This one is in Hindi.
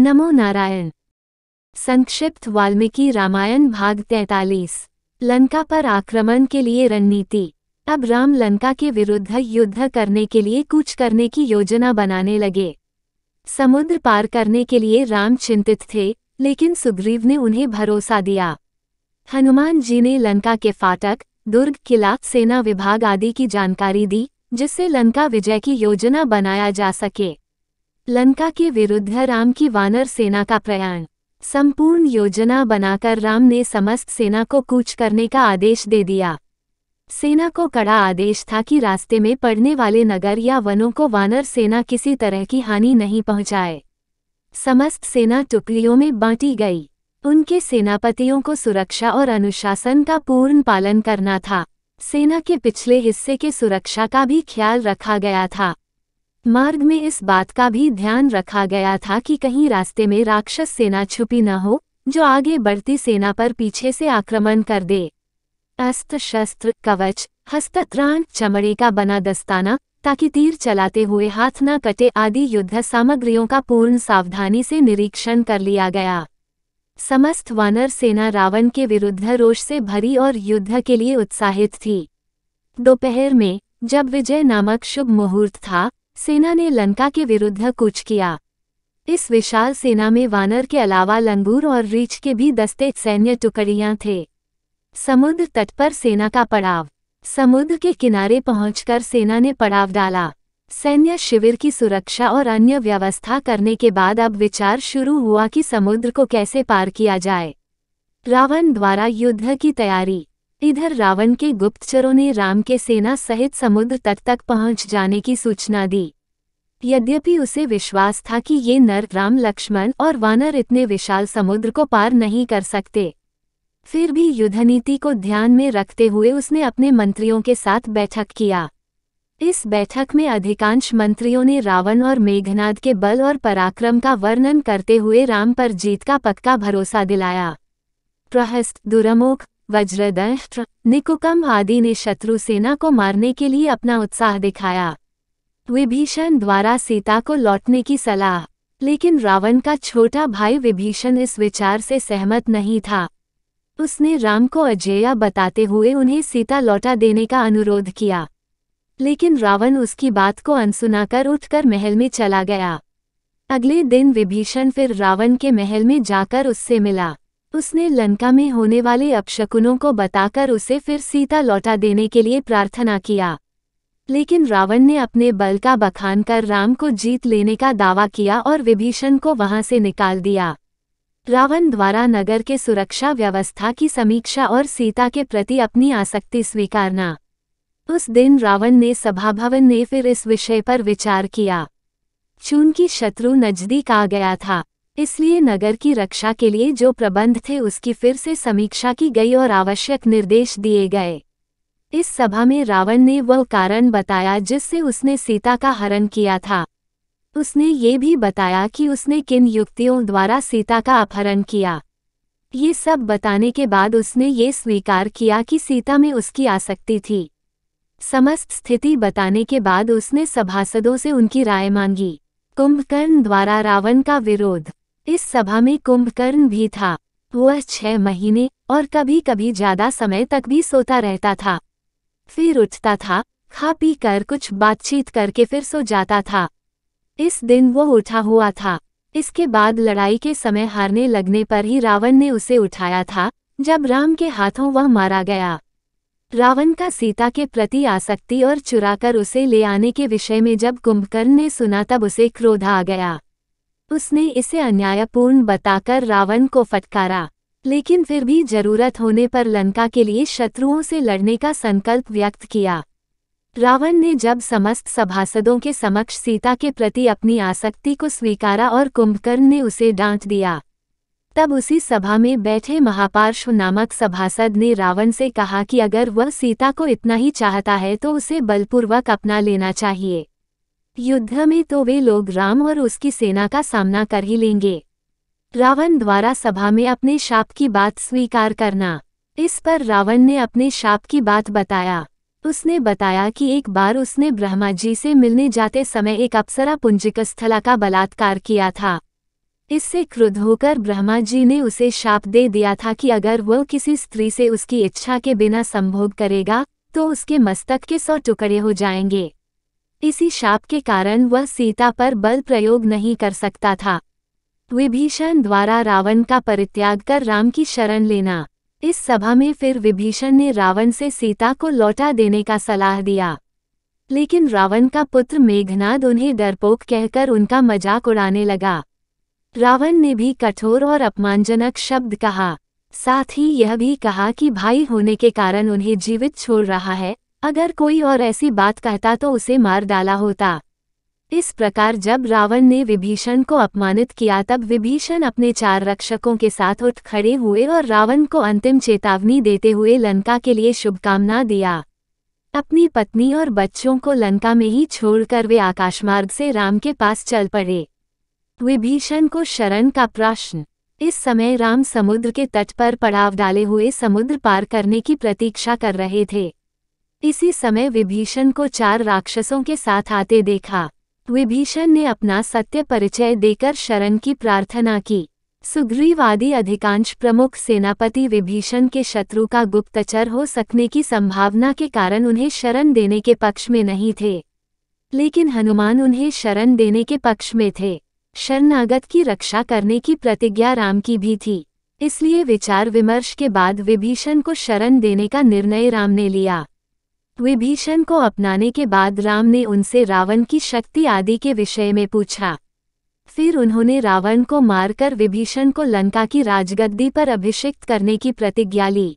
नमो नारायण। संक्षिप्त वाल्मीकि रामायण भाग तैतालीस। लंका पर आक्रमण के लिए रणनीति। अब राम लंका के विरुद्ध युद्ध करने के लिए कूच करने की योजना बनाने लगे। समुद्र पार करने के लिए राम चिंतित थे, लेकिन सुग्रीव ने उन्हें भरोसा दिया। हनुमान जी ने लंका के फाटक, दुर्ग, किला, सेना विभाग आदि की जानकारी दी, जिससे लंका विजय की योजना बनाया जा सके। लंका के विरुद्ध राम की वानर सेना का प्रयाण। संपूर्ण योजना बनाकर राम ने समस्त सेना को कूच करने का आदेश दे दिया। सेना को कड़ा आदेश था कि रास्ते में पड़ने वाले नगर या वनों को वानर सेना किसी तरह की हानि नहीं पहुँचाए। समस्त सेना टुकड़ियों में बांटी गई। उनके सेनापतियों को सुरक्षा और अनुशासन का पूर्ण पालन करना था। सेना के पिछले हिस्से के सुरक्षा का भी ख्याल रखा गया था। मार्ग में इस बात का भी ध्यान रखा गया था कि कहीं रास्ते में राक्षस सेना छुपी न हो, जो आगे बढ़ती सेना पर पीछे से आक्रमण कर दे। अस्त्र शस्त्र, कवच, हस्तत्राण, चमड़े का बना दस्ताना, ताकि तीर चलाते हुए हाथ न कटे आदि युद्ध सामग्रियों का पूर्ण सावधानी से निरीक्षण कर लिया गया। समस्त वानर सेना रावण के विरुद्ध रोष से भरी और युद्ध के लिए उत्साहित थी। दोपहर में, जब विजय नामक शुभ मुहूर्त था सेना ने लंका के विरुद्ध कुछ किया। इस विशाल सेना में वानर के अलावा लंगूर और रीछ के भी दस्ते सैन्य टुकड़ियाँ थे। समुद्र तट पर सेना का पड़ाव। समुद्र के किनारे पहुंचकर सेना ने पड़ाव डाला। सैन्य शिविर की सुरक्षा और अन्य व्यवस्था करने के बाद अब विचार शुरू हुआ कि समुद्र को कैसे पार किया जाए। रावण द्वारा युद्ध की तैयारी। इधर रावण के गुप्तचरों ने राम के सेना सहित समुद्र तट तक तक पहुँच जाने की सूचना दी। यद्यपि उसे विश्वास था कि ये नर राम, लक्ष्मण और वानर इतने विशाल समुद्र को पार नहीं कर सकते। फिर भी युद्धनीति को ध्यान में रखते हुए उसने अपने मंत्रियों के साथ बैठक किया। इस बैठक में अधिकांश मंत्रियों ने रावण और मेघनाद के बल और पराक्रम का वर्णन करते हुए राम पर जीत का पक्का भरोसा दिलाया। प्रहस्त दुरमुख वज्रदंष्ट्र, निकुकम आदि ने शत्रु सेना को मारने के लिए अपना उत्साह दिखाया। विभीषण द्वारा सीता को लौटने की सलाह, लेकिन रावण का छोटा भाई विभीषण इस विचार से सहमत नहीं था। उसने राम को अजेय बताते हुए उन्हें सीता लौटा देने का अनुरोध किया। लेकिन रावण उसकी बात को अनसुनाकर उठकर महल में चला गया। अगले दिन विभीषण फिर रावण के महल में जाकर उससे मिला। उसने लंका में होने वाले अपशकुनों को बताकर उसे फिर सीता लौटा देने के लिए प्रार्थना किया। लेकिन रावण ने अपने बल का बखान कर राम को जीत लेने का दावा किया और विभीषण को वहाँ से निकाल दिया। रावण द्वारा नगर के सुरक्षा व्यवस्था की समीक्षा और सीता के प्रति अपनी आसक्ति स्वीकारना। उस दिन रावण ने सभाभवन ने फिर इस विषय पर विचार किया। चूँकि शत्रु नज़दीक आ गया था। इसलिए नगर की रक्षा के लिए जो प्रबंध थे उसकी फिर से समीक्षा की गई और आवश्यक निर्देश दिए गए। इस सभा में रावण ने वह कारण बताया जिससे उसने सीता का हरण किया था। उसने ये भी बताया कि उसने किन युक्तियों द्वारा सीता का अपहरण किया। ये सब बताने के बाद उसने ये स्वीकार किया कि सीता में उसकी आसक्ति थी। समस्त स्थिति बताने के बाद उसने सभासदों से उनकी राय मांगी। कुंभकर्ण द्वारा रावण का विरोध। इस सभा में कुंभकर्ण भी था। वह छह महीने और कभी कभी ज़्यादा समय तक भी सोता रहता था। फिर उठता था, खा पी कर कुछ बातचीत करके फिर सो जाता था। इस दिन वो उठा हुआ था। इसके बाद लड़ाई के समय हारने लगने पर ही रावण ने उसे उठाया था, जब राम के हाथों वह मारा गया। रावण का सीता के प्रति आसक्ति और चुराकर उसे ले आने के विषय में जब कुंभकर्ण ने सुना तब उसे क्रोध आ गया। उसने इसे अन्यायपूर्ण बताकर रावण को फटकारा, लेकिन फिर भी ज़रूरत होने पर लंका के लिए शत्रुओं से लड़ने का संकल्प व्यक्त किया। रावण ने जब समस्त सभासदों के समक्ष सीता के प्रति अपनी आसक्ति को स्वीकारा और कुंभकर्ण ने उसे डांट दिया, तब उसी सभा में बैठे महापार्श्व नामक सभासद ने रावण से कहा कि अगर वह सीता को इतना ही चाहता है तो उसे बलपूर्वक अपना लेना चाहिए। युद्ध में तो वे लोग राम और उसकी सेना का सामना कर ही लेंगे। रावण द्वारा सभा में अपने शाप की बात स्वीकार करना। इस पर रावण ने अपने शाप की बात बताया। उसने बताया कि एक बार उसने ब्रह्मा जी से मिलने जाते समय एक अप्सरा पुंजिक स्थला का बलात्कार किया था। इससे क्रुद्ध होकर ब्रह्मा जी ने उसे शाप दे दिया था कि अगर वह किसी स्त्री से उसकी इच्छा के बिना संभोग करेगा तो उसके मस्तक के सौ टुकड़े हो जाएँगे। इसी शाप के कारण वह सीता पर बल प्रयोग नहीं कर सकता था। विभीषण द्वारा रावण का परित्याग कर राम की शरण लेना। इस सभा में फिर विभीषण ने रावण से सीता को लौटा देने का सलाह दिया। लेकिन रावण का पुत्र मेघनाद उन्हें डरपोक कहकर उनका मज़ाक उड़ाने लगा। रावण ने भी कठोर और अपमानजनक शब्द कहा। साथ ही यह भी कहा कि भाई होने के कारण उन्हें जीवित छोड़ रहा है। अगर कोई और ऐसी बात कहता तो उसे मार डाला होता। इस प्रकार जब रावण ने विभीषण को अपमानित किया, तब विभीषण अपने चार रक्षकों के साथ उठ खड़े हुए और रावण को अंतिम चेतावनी देते हुए लंका के लिए शुभकामना दिया। अपनी पत्नी और बच्चों को लंका में ही छोड़कर वे आकाशमार्ग से राम के पास चल पड़े। विभीषण को शरण का प्रश्न। इस समय राम समुद्र के तट पर पड़ाव डाले हुए समुद्र पार करने की प्रतीक्षा कर रहे थे। इसी समय विभीषण को चार राक्षसों के साथ आते देखा। विभीषण ने अपना सत्य परिचय देकर शरण की प्रार्थना की। सुग्रीवादी अधिकांश प्रमुख सेनापति विभीषण के शत्रु का गुप्तचर हो सकने की संभावना के कारण उन्हें शरण देने के पक्ष में नहीं थे। लेकिन हनुमान उन्हें शरण देने के पक्ष में थे। शरणागत की रक्षा करने की प्रतिज्ञा राम की भी थी। इसलिए विचार विमर्श के बाद विभीषण को शरण देने का निर्णय राम ने लिया। विभीषण को अपनाने के बाद राम ने उनसे रावण की शक्ति आदि के विषय में पूछा। फिर उन्होंने रावण को मारकर विभीषण को लंका की राजगद्दी पर अभिषिक्त करने की प्रतिज्ञा ली।